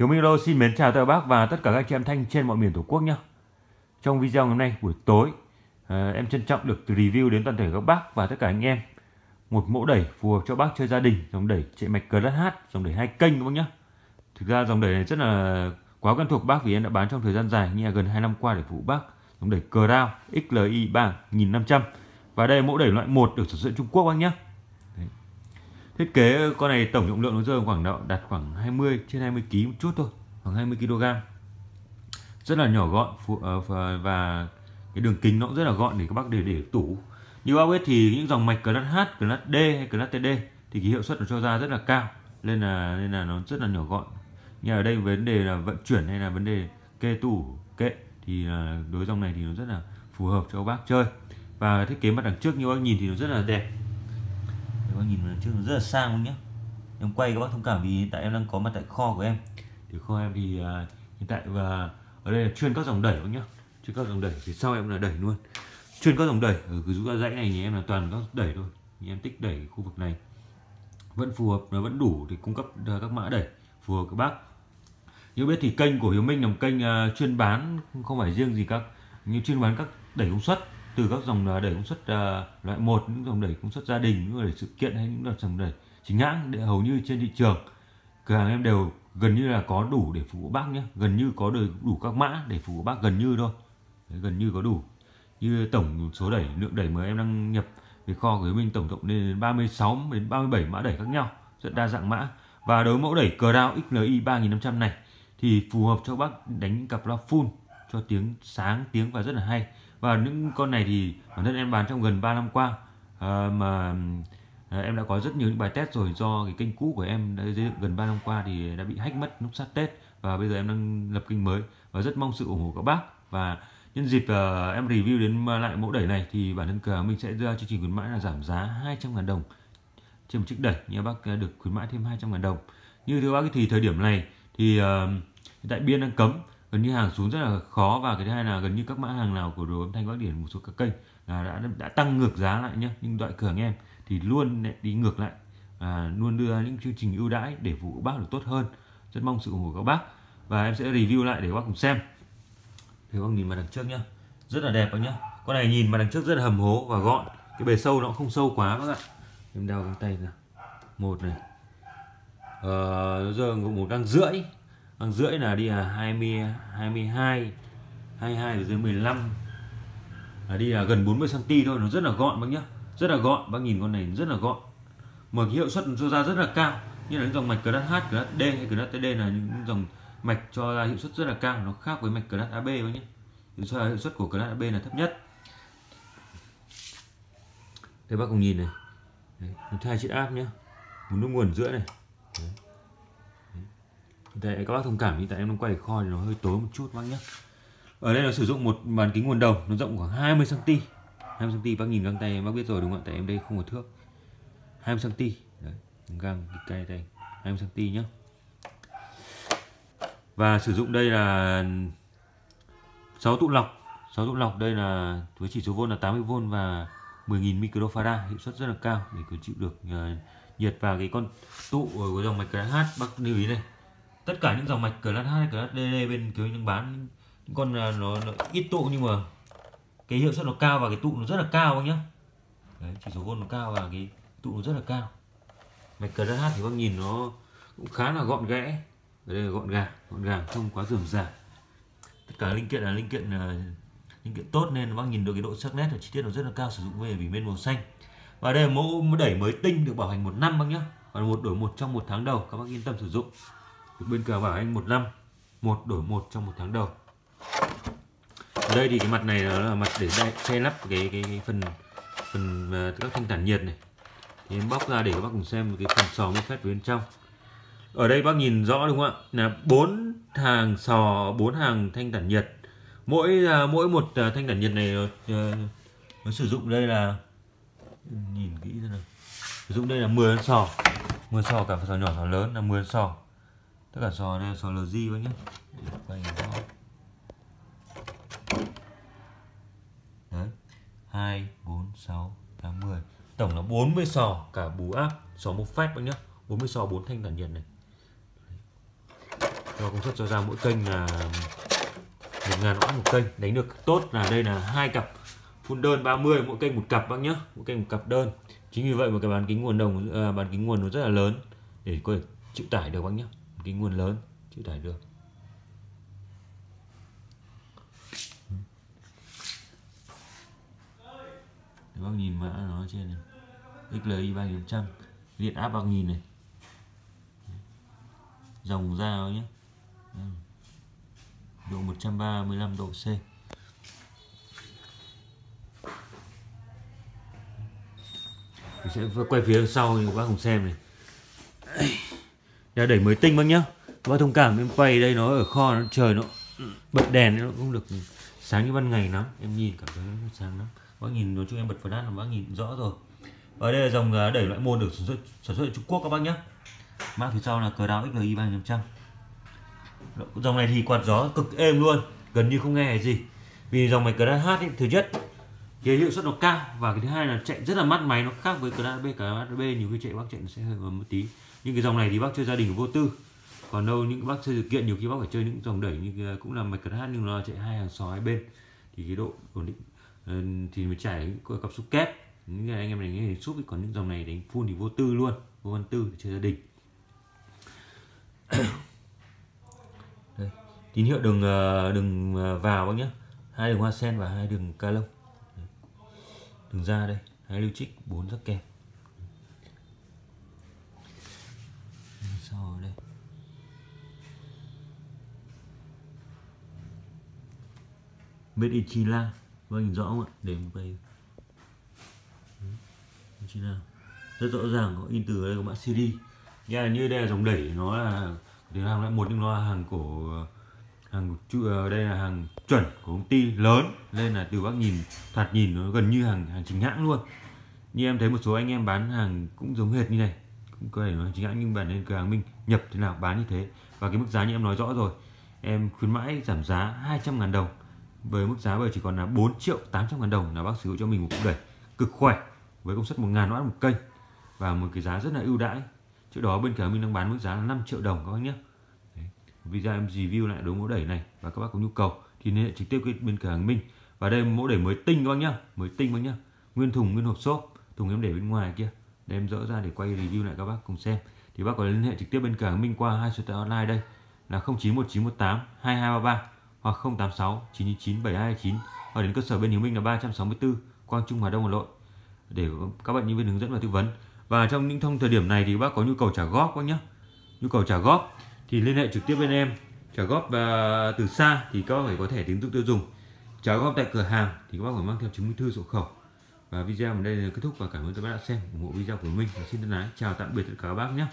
Hiếu Minh Đô xin mến chào tất cả bác và tất cả các chị em thanh trên mọi miền Tổ quốc nhé. Trong video ngày hôm nay buổi tối, ờ, em trân trọng được review đến toàn thể các bác và tất cả anh em một mẫu đẩy phù hợp cho bác chơi gia đình, dòng đẩy chạy mạch GH, dòng đẩy hai kênh các bác nhé. Thực ra dòng đẩy này rất là quá quen thuộc bác vì em đã bán trong thời gian dài như là gần 2 năm qua để phụ bác. Dòng đẩy Crown XLI 3500 và đây là mẫu đẩy loại 1 được sản xuất Trung Quốc bác nhé. Thiết kế con này tổng trọng lượng nó rơi khoảng độ đạt khoảng 20 trên 20 kg một chút thôi, khoảng 20 kg. Rất là nhỏ gọn ờ, và cái đường kính nó cũng rất là gọn để các bác để để tủ. Như bác biết thì những dòng mạch Class H, Class D hay Class TD thì cái hiệu suất nó cho ra rất là cao nên là nên là nó rất là nhỏ gọn. nhưng ở đây vấn đề là vận chuyển hay là vấn đề kê tủ kệ thì đối dòng này thì nó rất là phù hợp cho các bác chơi. Và thiết kế mặt đằng trước như bác nhìn thì nó rất là đẹp bác nhìn trước rất là sang luôn nhé em quay các bác thông cảm vì hiện tại em đang có mặt tại kho của em. Thì kho em thì uh, hiện tại và ở đây là chuyên các dòng đẩy các nhá. Chuyên các dòng đẩy thì sau em là đẩy luôn. Chuyên các dòng đẩy ở cái rũ dãy này thì em là toàn các đẩy thôi. Thì em tích đẩy khu vực này. Vẫn phù hợp nó vẫn đủ để cung cấp à, các mã đẩy phù hợp các bác. Như biết thì kênh của Hiếu Minh là một kênh uh, chuyên bán không phải riêng gì các như chuyên bán các đẩy công suất từ các dòng đẩy công suất ờ, loại một những dòng đẩy công suất gia đình những đẩy sự kiện hay những dòng đẩy chính hãng để hầu như trên thị trường. Cửa hàng em đều gần như là có đủ để phục vụ bác nhé gần như có đủ, đủ các mã để phục vụ bác gần như thôi. Đấy, gần như có đủ. Như tổng số đẩy lượng đẩy mà em đang nhập về kho của mình tổng cộng lên đến 36 đến 37 mã đẩy khác nhau rất đa dạng mã. Và đối mẫu đẩy cờ đao XLI 3500 này thì phù hợp cho bác đánh cặp loa full cho tiếng sáng tiếng và rất là hay. Và những con này thì bản thân em bán trong gần 3 năm qua à, mà à, em đã có rất nhiều những bài test rồi do cái kênh cũ của em đã xây gần 3 năm qua thì đã bị hack mất lúc sát Tết và bây giờ em đang lập kênh mới và rất mong sự ủng hộ các bác. Và nhân dịp uh, em review đến lại mẫu đẩy này thì bản thân cửa mình sẽ ra chương trình khuyến mãi là giảm giá 200.000 đồng trên một chiếc đẩy. Nhé bác được khuyến mãi thêm 200.000 đồng. Như thưa bác thì thời điểm này thì uh, tại biên đang cấm gần như hàng xuống rất là khó và cái thứ hai là gần như các mã hàng nào của đồ âm thanh bắc điển một số các kênh là đã đã tăng ngược giá lại nhé nhưng loại cửa anh em thì luôn đi ngược lại à, luôn đưa những chương trình ưu đãi để phục vụ bác được tốt hơn. Rất mong sự ủng hộ các bác. Và em sẽ review lại để các bác cùng xem. Thì các bác nhìn mặt đằng trước nhá. Rất là đẹp các nhá. Con này nhìn mặt đằng trước rất là hầm hố và gọn. Cái bề sâu nó không sâu quá các ạ. Em đeo găng tay ra. Một này. Ờ, giờ một găng rưỡi bằng rưỡi là đi là 20 22 22 dưới 15 là đi là gần 40 cm thôi nó rất là gọn bác nhá. Rất là gọn bác nhìn con này rất là gọn. Mà cái hiệu suất cho ra rất là cao. Như là những dòng mạch class H, D hay class TD là những dòng mạch cho ra hiệu suất rất là cao. Nó khác với mạch class AB bác nhé hiệu suất, hiệu suất của class AB là thấp nhất. Đây bác cùng nhìn này. Đấy, hai chiếc áp nhé một nước nguồn giữa này. Đấy các bác thông cảm thì tại em đang quay kho thì nó hơi tối một chút, bác nhé. Ở đây nó sử dụng một bàn kính nguồn đồng nó rộng khoảng 20 cm 20 cm bác nhìn găng tay em, bác biết rồi đúng không ạ? Tại em đây không có thước. 20 cm đấy, găng cây đây. 20 cm nhé và sử dụng đây là 6 tụ lọc. 6 tụ lọc đây là với chỉ số vôn là 80V và 10.000 microfarad, hiệu suất rất là cao để có chịu được ờ, nhiệt vào cái con tụ của dòng mạch cái hát bác lưu ý này tất cả những dòng mạch class H class DD bên kiểu những bán những con à, nó, nó ít tụ nhưng mà cái hiệu suất nó cao và cái tụ nó rất là cao anh nhá. Đấy, chỉ số vôn nó cao và cái tụ nó rất là cao. Mạch class H thì bác nhìn nó cũng khá là gọn ghẽ. Ở đây là gọn gàng gọn gàng không quá rườm rà tất cả linh kiện là linh kiện à, linh kiện tốt nên bác nhìn được cái độ sắc nét và chi tiết nó rất là cao sử dụng về vì bên màu xanh. Và đây là mẫu đẩy mới tinh được bảo hành một năm bác nhá. Và một đổi một trong một tháng đầu các bác yên tâm sử dụng bên cờ bảo anh một năm một đổi một trong một tháng đầu. Ở đây thì cái mặt này là mặt để che lắp cái cái, cái phần phần ờ, các thanh tản nhiệt này. Thì em bóc ra để các bác cùng xem cái phần sò mới phép bên trong. Ở đây bác nhìn rõ đúng không ạ? Là bốn hàng sò bốn hàng thanh tản nhiệt. Mỗi ờ, mỗi một ờ, thanh tản nhiệt này nó sử dụng đây là nhìn kỹ ra nào. Sử dụng đây là 10 sò. 10 sò cả sò nhỏ sò lớn là 10 sò tất cả sò này sò LG các nhé. Quay rõ đấy. Hai bốn sáu tám mười. Tổng là 40 sò cả bù áp sò một phép bác nhé. 40 sò bốn thanh tản nhiệt này. Do công suất cho ra mỗi kênh là một ngàn oát một kênh. Đánh được tốt là đây là hai cặp phun đơn 30 mỗi kênh một cặp bác nhá mỗi kênh một cặp đơn. Chính vì vậy mà cái bán kính nguồn đồng à, bán kính nguồn nó rất là lớn để có thể chịu tải được bác nhá cái nguồn lớn chưa đẩy được. Để bác nhìn mã nó trên này. XLI 3800 điện áp bác nhìn này. Dòng dao nhé. Độ 135 độ C. Mình sẽ quay phía sau thì các bác cùng xem này. Đây, đẩy mới tinh bác nhá. Các bác thông cảm em quay đây nó ở kho nó trời nó bật đèn nó không được sáng như ban ngày lắm. Em nhìn cảm thấy nó sáng lắm. Bác nhìn nói chung em bật flash là bác nhìn rõ rồi. Và đây là dòng à, đẩy loại môn được sản xuất sản xuất ở Trung Quốc các bác nhé mã phía sau là cờ đáo XLI 3500 dòng này thì quạt gió cực êm luôn gần như không nghe gì. Vì dòng này cờ đao hát ấy, thứ nhất cái hiệu suất nó cao và cái thứ hai là chạy rất là mát máy, nó khác với cờ B. Cả B nhiều khi chạy bác chạy nó sẽ hơi một tí. Nhưng cái dòng này thì bác chơi gia đình vô tư. Còn đâu những bác chơi sự kiện, nhiều khi bác phải chơi những dòng đẩy như cũng là mạch cờ nhưng nó chạy hai hàng sói hai bên. Thì cái độ ổn định ờ, thì mới chảy cặp xúc kép. Những anh em này nghe súp còn những dòng này đánh full thì vô tư luôn. Vô văn tư để chơi gia đình. Đây. tín hiệu đường ờ, đường ờ, vào bác nhé hai đường hoa sen và hai đường ca lông đường ra đây. Hai lưu trích bốn rắc kèm. Sau đây. Made in Vâng nhìn rõ không ạ? Để một cây China Rất rõ ràng, có in từ đây có mã CD Nha như đây là dòng đẩy, nó là tiếng hàng lại một nhưng nó là hàng của hàng ờ, đây là hàng chuẩn của công ty lớn. Nên là từ bác nhìn, thoạt nhìn nó gần như hàng hàng chính hãng luôn. Như em thấy một số anh em bán hàng cũng giống hệt như này. Cũng có thể nói chính hãng, nhưng bản lên cửa hàng minh nhập thế nào bán như thế. Và cái mức giá như em nói rõ rồi, em khuyến mãi giảm giá 200 ngàn đồng. Với mức giá bây chỉ còn là 4 triệu 800 ngàn đồng là bác sử dụng cho mình một cục đẩy cực khỏe, với công suất 1 ngàn watt một kênh. Và một cái giá rất là ưu đãi. Trước đó bên cửa mình minh đang bán mức giá là 5 triệu đồng các bác nhé video em review lại đối mẫu đẩy này và các bác có nhu cầu thì liên hệ trực tiếp với bên cửa hàng Minh. Và đây mẫu đẩy mới tinh các bác nhá, mới tinh các bác nhá. Nguyên thùng, nguyên hộp xốp, thùng em để bên ngoài kia. Để em dỡ ra để quay review lại các bác cùng xem. Thì bác có liên hệ trực tiếp bên cửa hàng Minh qua hai số điện online đây là 091918 2233 hoặc 086 999 7229 hoặc đến cơ sở bên Hiếu Minh là 364 Quang Trung, Hà Đông, Hà Nội để các bạn nhân viên hướng dẫn và tư vấn. Và trong những thông thời điểm này thì bác có nhu cầu trả góp các nhá. Nhu cầu trả góp thì liên hệ trực tiếp bên em. Trả góp và từ xa thì các bác phải có thẻ tín dụng tiêu dùng. Trả góp tại cửa hàng thì các bác phải mang theo chứng minh thư sổ khẩu. Và video ở đây là kết thúc và cảm ơn các bác đã xem ủng hộ video của mình. Và xin thân ái, chào tạm biệt tất cả các bác nhé.